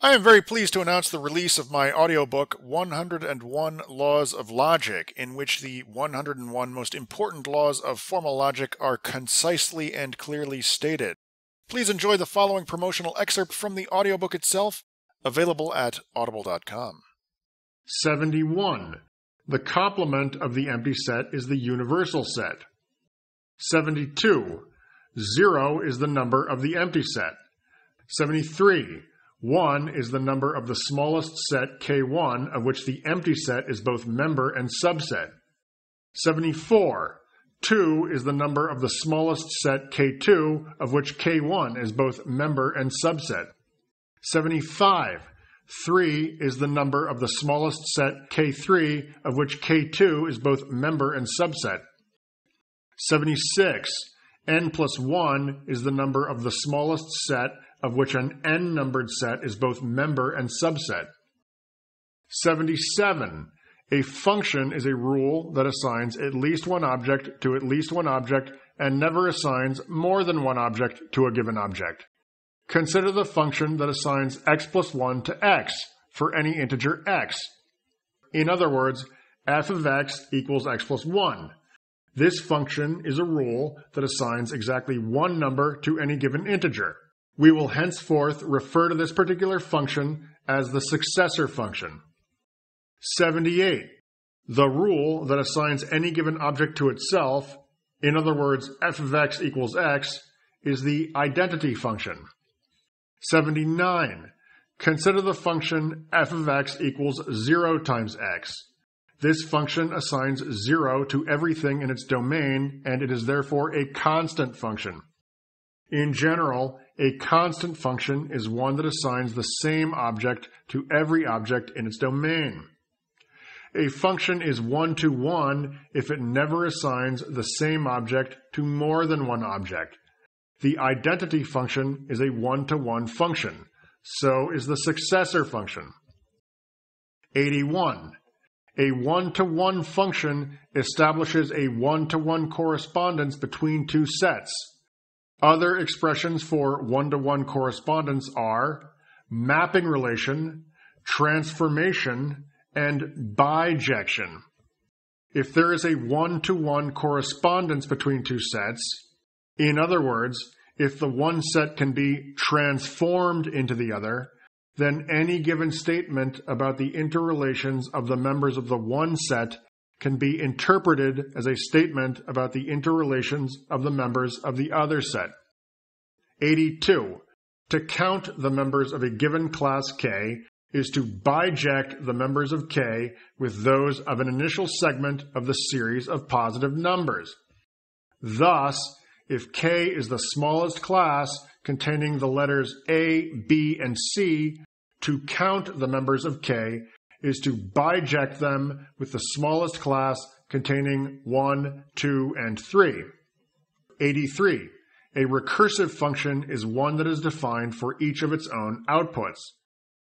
I am very pleased to announce the release of my audiobook 101 Laws of Logic, in which the 101 most important laws of formal logic are concisely and clearly stated. Please enjoy the following promotional excerpt from the audiobook itself, available at audible.com. 71. The complement of the empty set is the universal set. 72. 0 is the number of the empty set. 73. 1 is the number of the smallest set K1 of which the empty set is both member and subset. 74. 2 is the number of the smallest set K2 of which K1 is both member and subset. 75. 3 is the number of the smallest set K3 of which K2 is both member and subset. 76. n plus 1 is the number of the smallest set of which an n numbered set is both member and subset. 77. A function is a rule that assigns at least one object to at least one object and never assigns more than one object to a given object. Consider the function that assigns x plus 1 to x for any integer x. In other words, f of x equals x plus 1. This function is a rule that assigns exactly one number to any given integer. We will henceforth refer to this particular function as the successor function. 78. The rule that assigns any given object to itself, in other words, f of x equals x, is the identity function. 79. Consider the function f of x equals 0 times x. This function assigns 0 to everything in its domain, and it is therefore a constant function. In general, a constant function is one that assigns the same object to every object in its domain. A function is one-to-one if it never assigns the same object to more than one object. The identity function is a one-to-one function. So is the successor function. 81. A one-to-one function establishes a one-to-one correspondence between two sets. Other expressions for one-to-one correspondence are mapping relation, transformation, and bijection. If there is a one-to-one correspondence between two sets, in other words, if the one set can be transformed into the other, then any given statement about the interrelations of the members of the one set can be interpreted as a statement about the interrelations of the members of the other set. 82. To count the members of a given class K is to biject the members of K with those of an initial segment of the series of positive numbers. Thus, if K is the smallest class containing the letters A, B, and C, to count the members of K is to biject them with the smallest class containing 1, 2, and 3. 83. A recursive function is one that is defined for each of its own outputs.